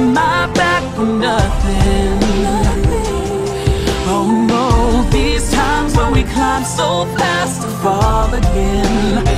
behind my back for nothing. Oh no, these times when we climb so fast to fall again.